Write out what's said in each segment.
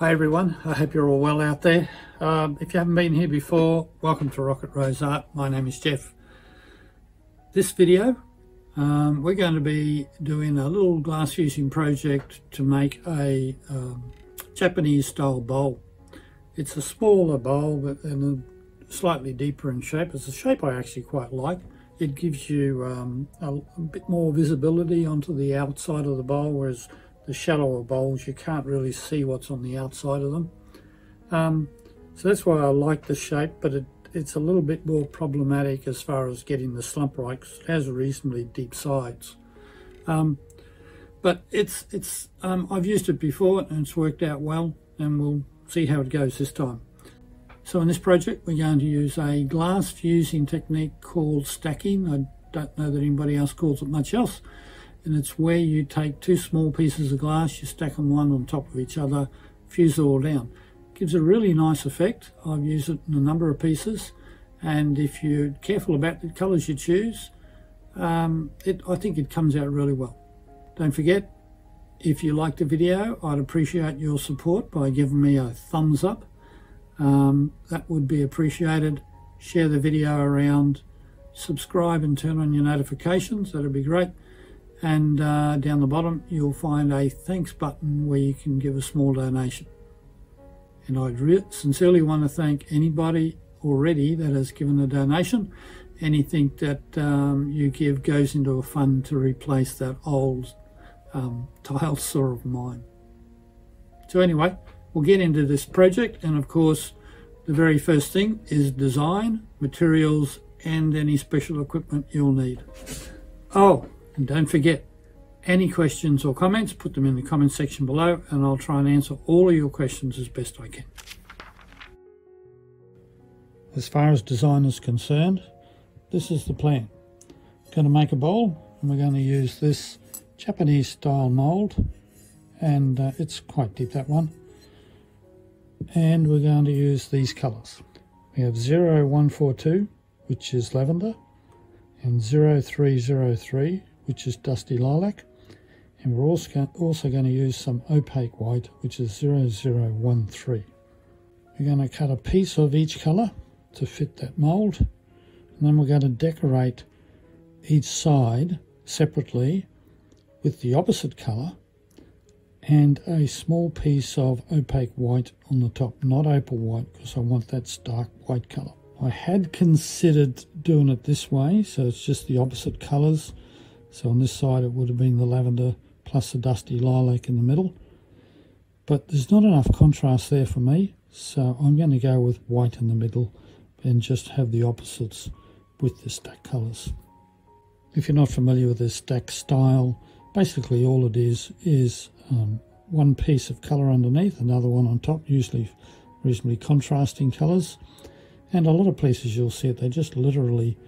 Hi everyone, I hope you're all well out there. Um, if you haven't been here before, welcome to Rocket Rose Art. My name is Jeff. This video, um, we're going to be doing a little glass fusing project to make a um, Japanese style bowl. It's a smaller bowl but and slightly deeper in shape. It's a shape I actually quite like. It gives you um, a, a bit more visibility onto the outside of the bowl, whereas the shallower bowls, you can't really see what's on the outside of them. Um, so that's why I like the shape, but it, it's a little bit more problematic as far as getting the slump right it has reasonably deep sides. Um, but it's it's um, I've used it before and it's worked out well and we'll see how it goes this time. So in this project we're going to use a glass fusing technique called stacking. I don't know that anybody else calls it much else and it's where you take two small pieces of glass, you stack them one on top of each other, fuse it all down. It gives a really nice effect. I've used it in a number of pieces, and if you're careful about the colours you choose, um, it, I think it comes out really well. Don't forget, if you liked the video, I'd appreciate your support by giving me a thumbs up. Um, that would be appreciated. Share the video around, subscribe and turn on your notifications, that'd be great and uh, down the bottom you'll find a thanks button where you can give a small donation. And I'd sincerely want to thank anybody already that has given a donation. Anything that um, you give goes into a fund to replace that old um, tile saw of mine. So anyway we'll get into this project. And of course the very first thing is design materials and any special equipment you'll need. Oh and don't forget, any questions or comments, put them in the comments section below and I'll try and answer all of your questions as best I can. As far as design is concerned, this is the plan. Going to make a bowl and we're going to use this Japanese style mold and uh, it's quite deep that one and we're going to use these colors. We have 0142 which is lavender and 0303 which is Dusty Lilac. And we're also, also going to use some opaque white, which is 0013. We're going to cut a piece of each colour to fit that mould. And then we're going to decorate each side separately with the opposite colour and a small piece of opaque white on the top, not opal white because I want that stark white colour. I had considered doing it this way, so it's just the opposite colours so on this side it would have been the lavender plus the dusty lilac in the middle. But there's not enough contrast there for me, so I'm going to go with white in the middle and just have the opposites with the stack colours. If you're not familiar with the stack style, basically all it is is um, one piece of colour underneath, another one on top, usually reasonably contrasting colours. And a lot of places you'll see it, they just literally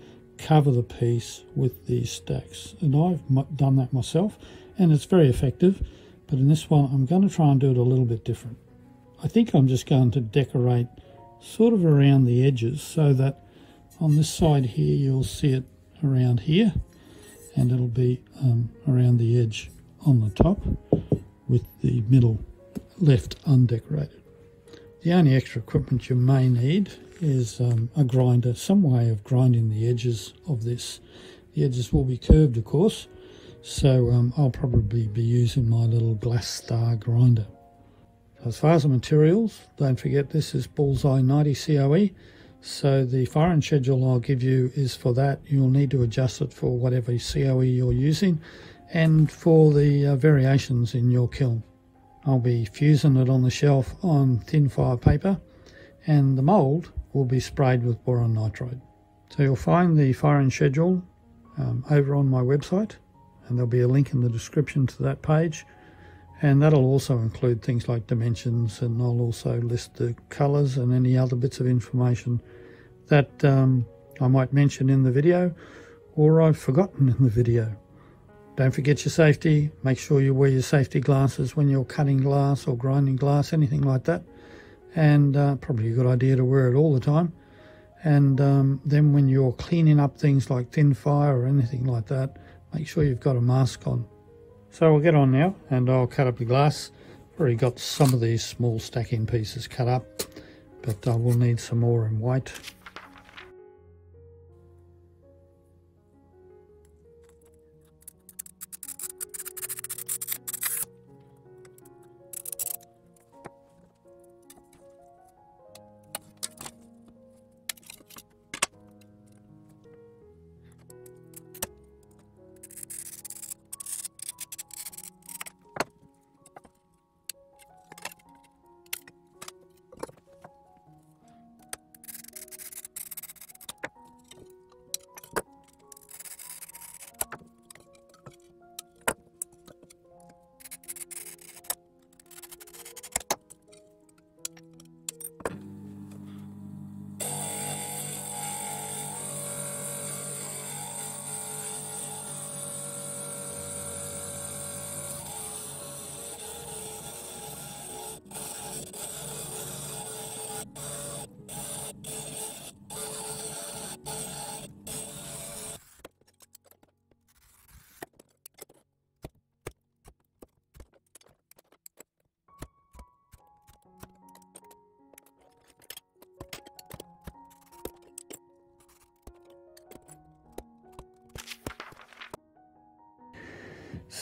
cover the piece with these stacks. And I've done that myself and it's very effective. But in this one, I'm going to try and do it a little bit different. I think I'm just going to decorate sort of around the edges so that on this side here, you'll see it around here and it'll be um, around the edge on the top with the middle left undecorated. The only extra equipment you may need is um, a grinder, some way of grinding the edges of this. The edges will be curved, of course, so um, I'll probably be using my little Glastar grinder. As far as the materials, don't forget this is Bullseye 90 COE, so the firing schedule I'll give you is for that. You'll need to adjust it for whatever COE you're using and for the uh, variations in your kiln. I'll be fusing it on the shelf on thin fire paper and the mould will be sprayed with boron nitride. So you'll find the firing schedule um, over on my website and there'll be a link in the description to that page and that'll also include things like dimensions and I'll also list the colours and any other bits of information that um, I might mention in the video or I've forgotten in the video. Don't forget your safety. Make sure you wear your safety glasses when you're cutting glass or grinding glass, anything like that and uh, probably a good idea to wear it all the time. And um, then when you're cleaning up things like thin fire or anything like that, make sure you've got a mask on. So we'll get on now and I'll cut up the glass Already got some of these small stacking pieces cut up, but I will need some more in white.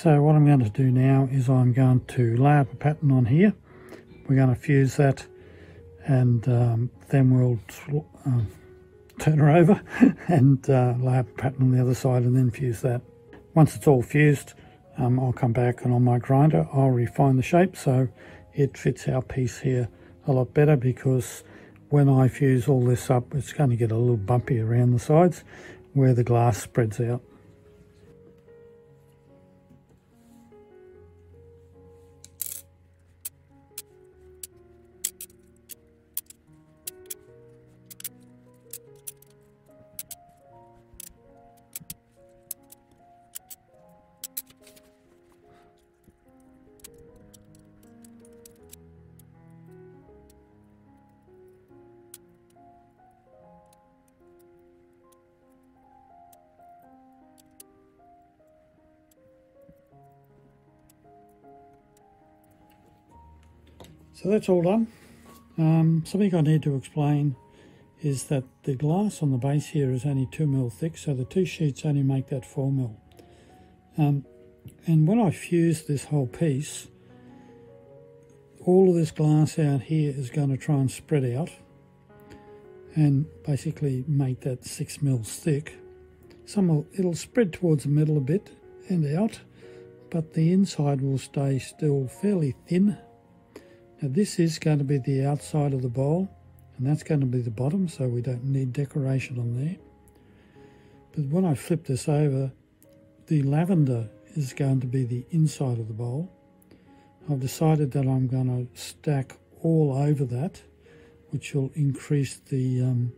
So what I'm going to do now is I'm going to lay up a pattern on here. We're going to fuse that and um, then we'll um, turn her over and uh, lay up a pattern on the other side and then fuse that. Once it's all fused, um, I'll come back and on my grinder I'll refine the shape so it fits our piece here a lot better because when I fuse all this up it's going to get a little bumpy around the sides where the glass spreads out. So that's all done. Um, something I need to explain is that the glass on the base here is only 2 mil thick, so the two sheets only make that 4 mil. Um, and when I fuse this whole piece, all of this glass out here is going to try and spread out and basically make that 6 mils thick. Some will, it'll spread towards the middle a bit and out, but the inside will stay still fairly thin now this is going to be the outside of the bowl and that's going to be the bottom so we don't need decoration on there. But when I flip this over, the lavender is going to be the inside of the bowl. I've decided that I'm going to stack all over that, which will increase the, um,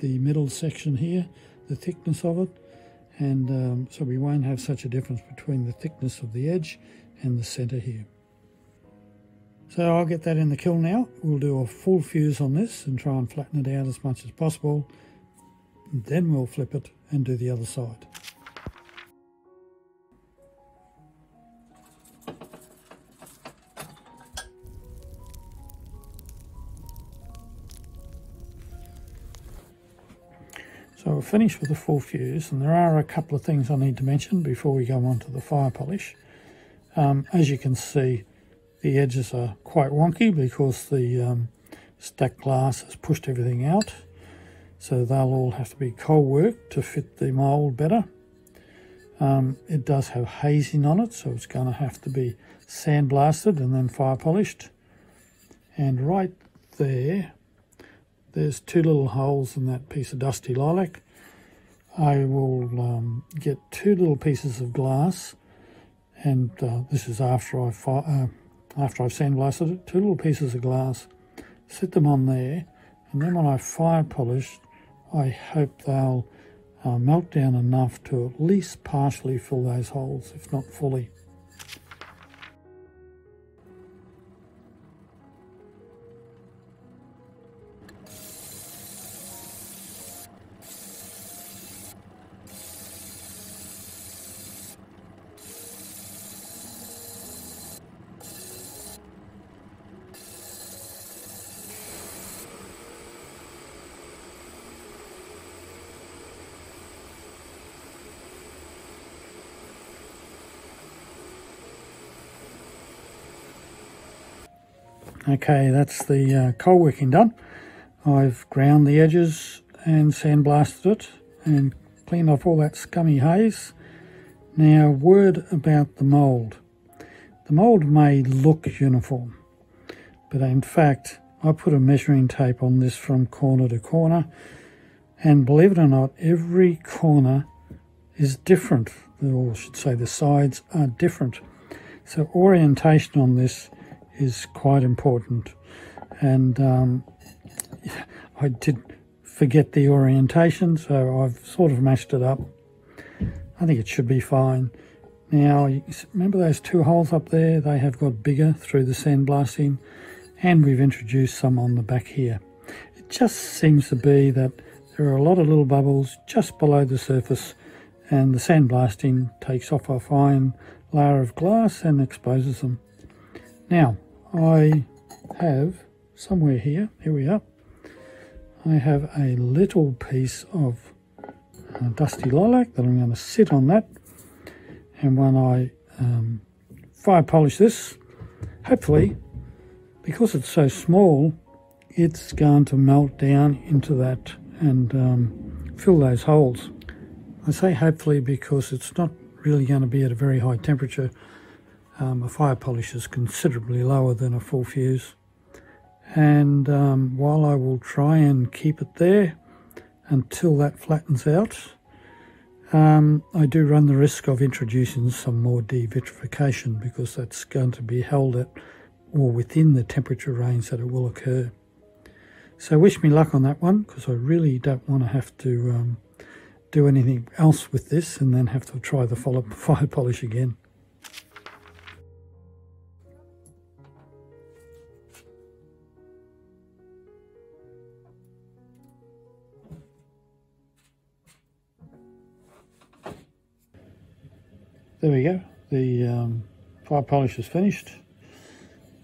the middle section here, the thickness of it. And um, so we won't have such a difference between the thickness of the edge and the center here. So I'll get that in the kiln now. We'll do a full fuse on this and try and flatten it out as much as possible. Then we'll flip it and do the other side. So we're finished with the full fuse and there are a couple of things I need to mention before we go on to the fire polish. Um, as you can see the edges are quite wonky because the um, stacked glass has pushed everything out. So they'll all have to be cold work to fit the mould better. Um, it does have hazing on it, so it's going to have to be sandblasted and then fire polished. And right there, there's two little holes in that piece of dusty lilac. I will um, get two little pieces of glass, and uh, this is after I uh, after I've sandblasted it, two little pieces of glass, set them on there, and then when I fire polish, I hope they'll uh, melt down enough to at least partially fill those holes, if not fully. Okay, that's the uh, cold working done. I've ground the edges and sandblasted it and cleaned off all that scummy haze. Now, word about the mould. The mould may look uniform, but in fact, I put a measuring tape on this from corner to corner, and believe it or not, every corner is different, or I should say the sides are different. So orientation on this is quite important. And um, I did forget the orientation, so I've sort of matched it up. I think it should be fine. Now, remember those two holes up there? They have got bigger through the sandblasting, and we've introduced some on the back here. It just seems to be that there are a lot of little bubbles just below the surface, and the sandblasting takes off a fine layer of glass and exposes them. Now, I have somewhere here, here we are, I have a little piece of uh, dusty lilac that I'm going to sit on that. And when I um, fire polish this, hopefully, because it's so small, it's going to melt down into that and um, fill those holes. I say hopefully because it's not really going to be at a very high temperature um, a fire polish is considerably lower than a full fuse. And um, while I will try and keep it there until that flattens out, um, I do run the risk of introducing some more devitrification because that's going to be held at or within the temperature range that it will occur. So wish me luck on that one because I really don't want to have to um, do anything else with this and then have to try the fire polish again. There we go. The um, fire polish is finished.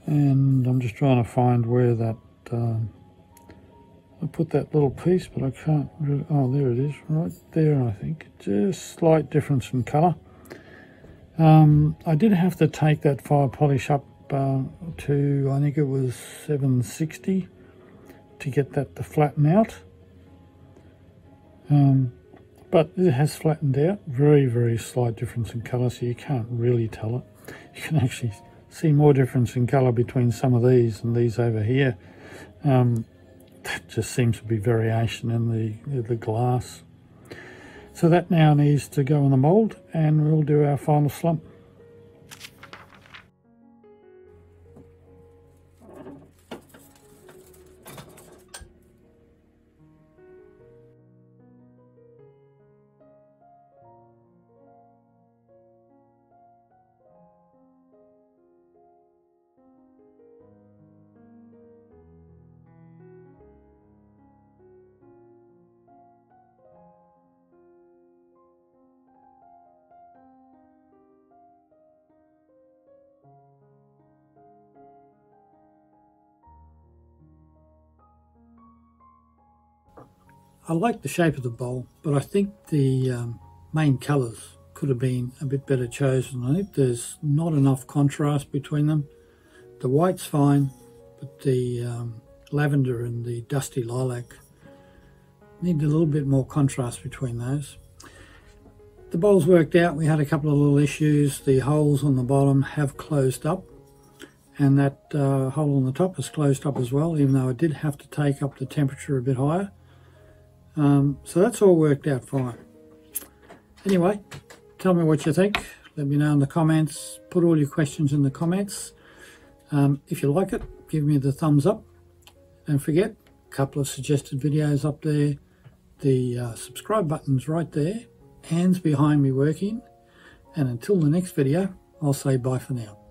And I'm just trying to find where that um, I put that little piece but I can't really, oh there it is right there I think. Just slight difference in color um, I did have to take that fire polish up uh, to I think it was 760 to get that to flatten out. Um, but it has flattened out. Very very slight difference in color so you can't really tell it. You can actually see more difference in color between some of these and these over here. Um, that just seems to be variation in the the glass. So that now needs to go in the mold and we'll do our final slump I like the shape of the bowl, but I think the um, main colours could have been a bit better chosen. I think there's not enough contrast between them. The white's fine, but the um, lavender and the dusty lilac need a little bit more contrast between those. The bowl's worked out. We had a couple of little issues. The holes on the bottom have closed up and that uh, hole on the top has closed up as well, even though I did have to take up the temperature a bit higher. Um, so that's all worked out fine. Anyway, tell me what you think. Let me know in the comments. Put all your questions in the comments. Um, if you like it, give me the thumbs up. Don't forget, a couple of suggested videos up there. The uh, subscribe button's right there. Hands behind me working. And until the next video, I'll say bye for now.